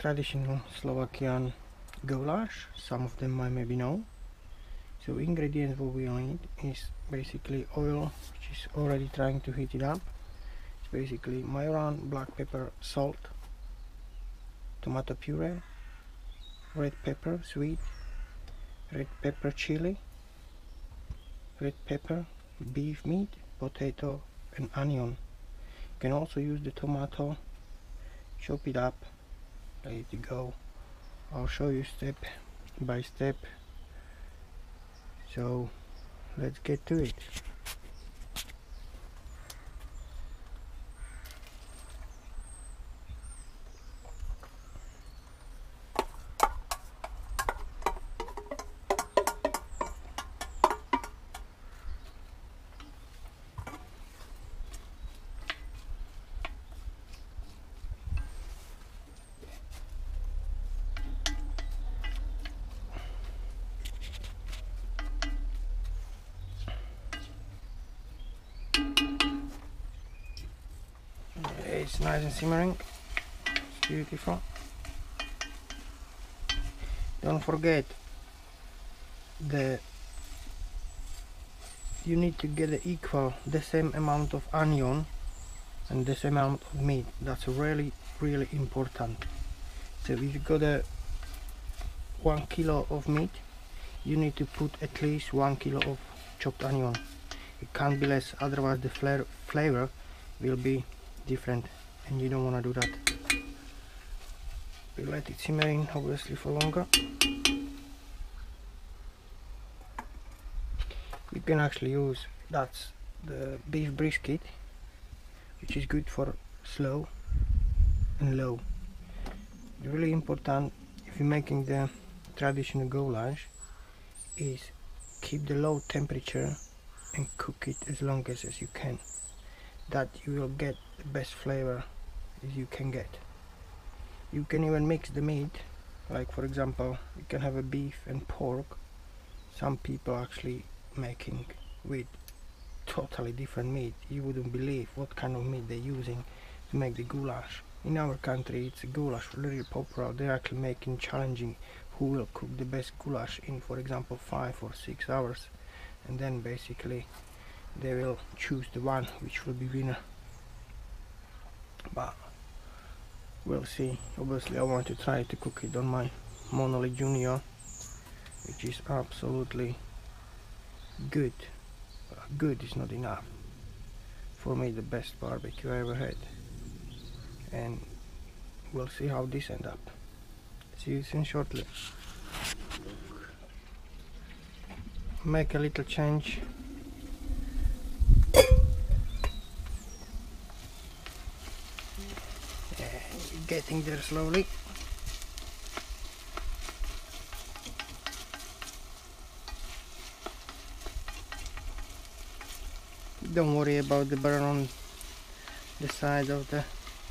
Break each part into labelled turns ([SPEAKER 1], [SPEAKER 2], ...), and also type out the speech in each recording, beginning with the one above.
[SPEAKER 1] traditional Slovakian goulash some of them might maybe know. So ingredients what we need is basically oil which is already trying to heat it up. It's basically majoran black pepper salt tomato puree red pepper sweet red pepper chili red pepper beef meat potato and onion. You can also use the tomato chop it up ready to go. I'll show you step by step. So let's get to it it's nice and simmering. It's beautiful. Don't forget the you need to get the equal the same amount of onion and the same amount of meat. That's really really important. So if you got a one kilo of meat you need to put at least one kilo of chopped onion. It can't be less otherwise the flavor will be different and you don't want to do that. We let it simmering obviously for longer. You can actually use that's the beef brisket which is good for slow and low. Really important if you're making the traditional goulash is keep the low temperature and cook it as long as, as you can that you will get the best flavor you can get. You can even mix the meat like for example you can have a beef and pork. Some people actually making with totally different meat. You wouldn't believe what kind of meat they're using to make the goulash. In our country it's a goulash really popular. They're actually making challenging who will cook the best goulash in for example five or six hours. And then basically they will choose the one which will be winner. But we'll see. Obviously I want to try to cook it on my Monolith Junior which is absolutely good. Good is not enough. For me the best barbecue I ever had. And we'll see how this end up. See you soon shortly. Make a little change getting there slowly. Don't worry about the burn on the side of the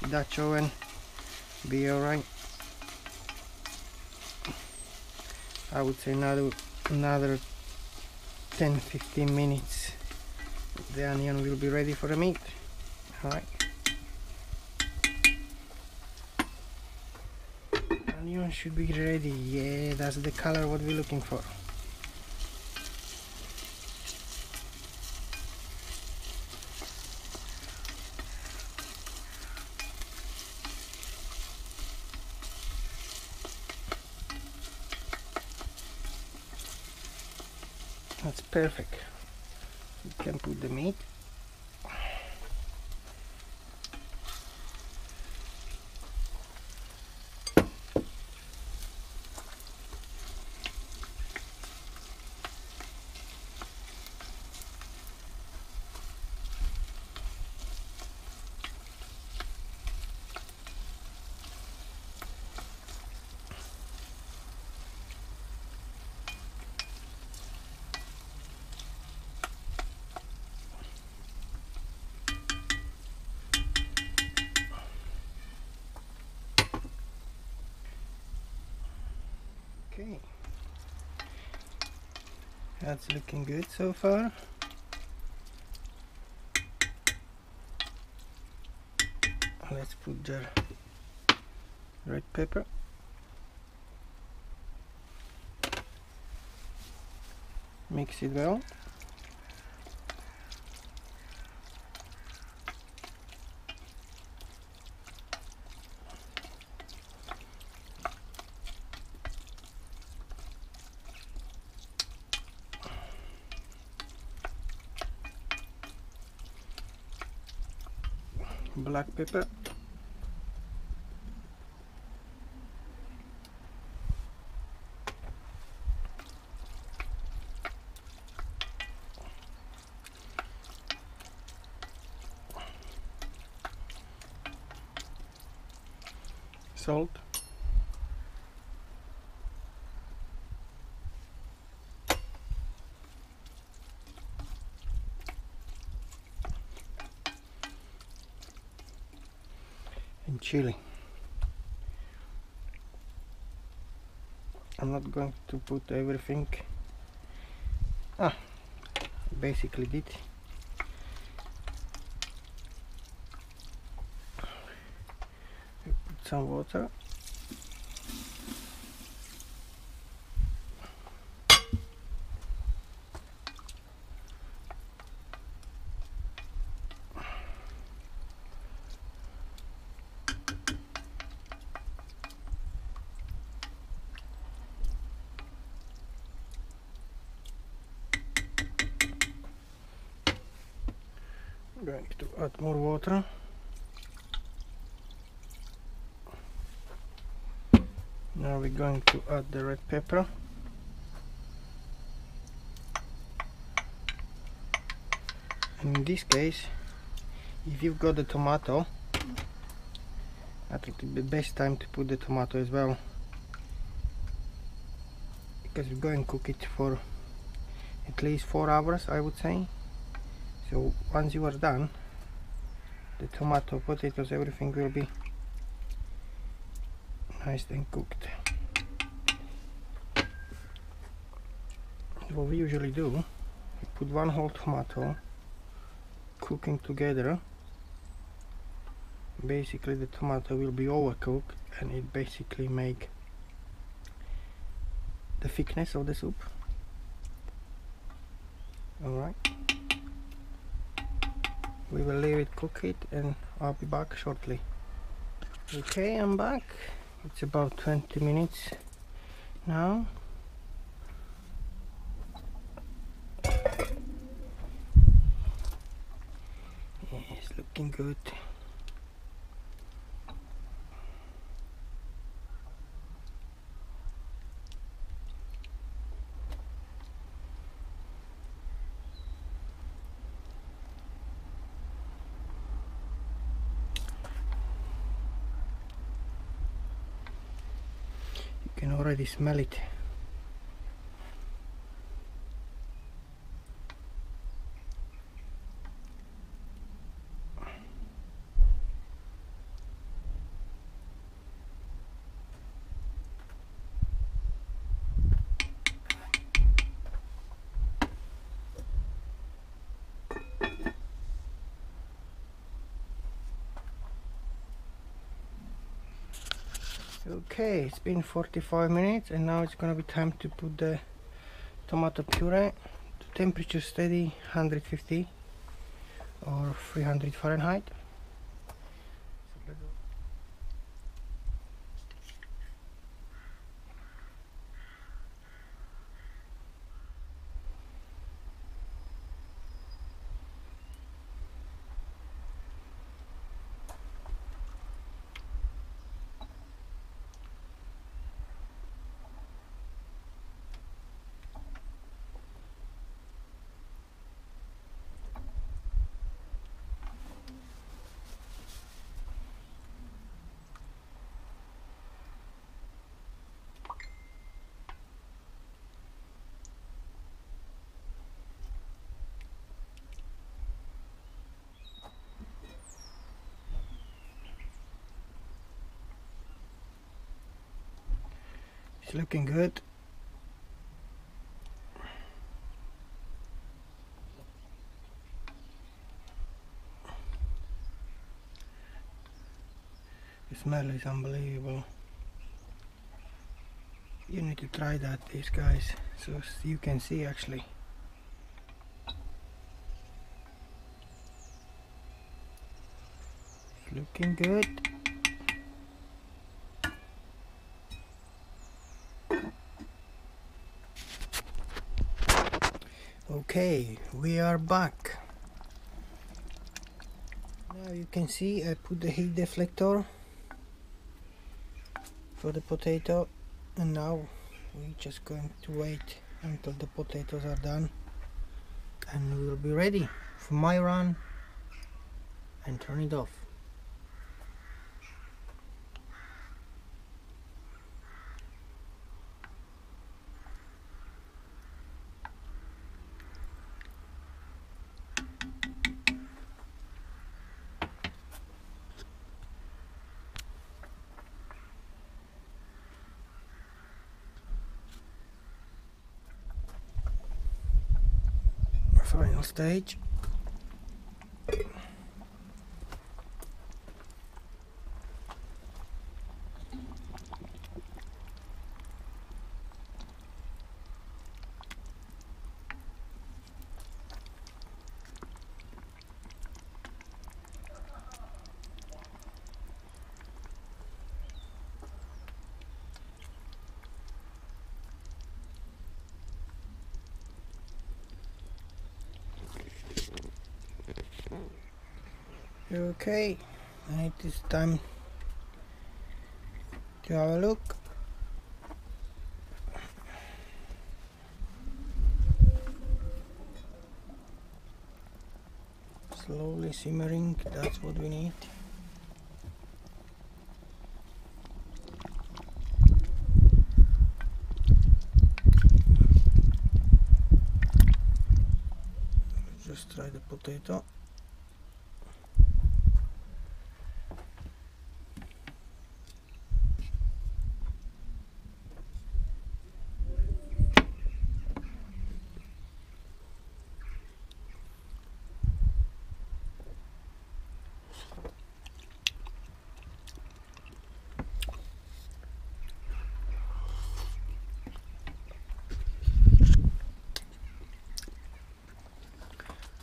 [SPEAKER 1] Dutch oven. Be alright. I would say another another 10-15 minutes the onion will be ready for the meat. Alright should be ready. Yeah that's the color what we're looking for. That's perfect. You can put the meat okay. That's looking good so far. Let's put the red pepper. Mix it well. Black pepper. Salt chili I'm not going to put everything. Ah basically did. Put some water going to add more water. Now we're going to add the red pepper. In this case if you've got the tomato I think the best time to put the tomato as well. Because we're going to cook it for at least four hours I would say so once you are done the tomato potatoes everything will be nice and cooked. What we usually do we put one whole tomato cooking together. Basically the tomato will be overcooked and it basically make the thickness of the soup. Alright we will leave it cook it and I'll be back shortly. Okay I'm back. It's about 20 minutes now. It's looking good you can already smell it okay it's been 45 minutes and now it's gonna be time to put the tomato puree. To temperature steady 150 or 300 Fahrenheit It's looking good. The smell is unbelievable. You need to try that, these guys, so you can see actually. It's looking good. Okay we are back. Now you can see I put the heat deflector for the potato and now we're just going to wait until the potatoes are done and we'll be ready for majoran and turn it off final stage okay it is time to have a look. Slowly simmering that's what we need just try the potato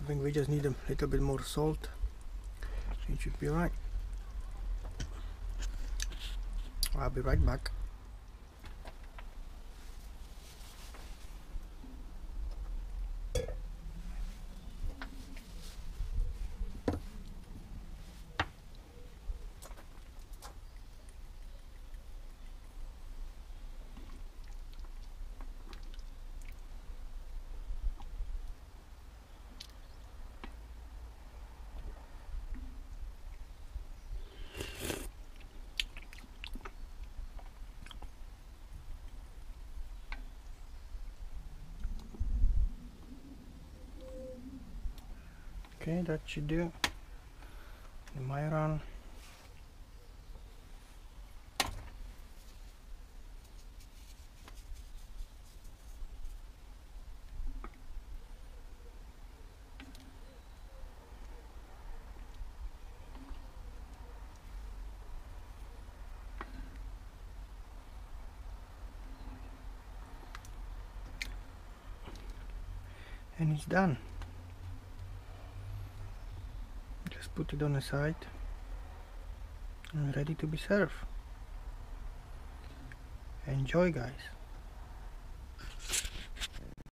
[SPEAKER 1] I think we just need a little bit more salt. It should be right. I'll be right back okay that should do. The majoran. And it's done just put it on the side and ready to be served. Enjoy guys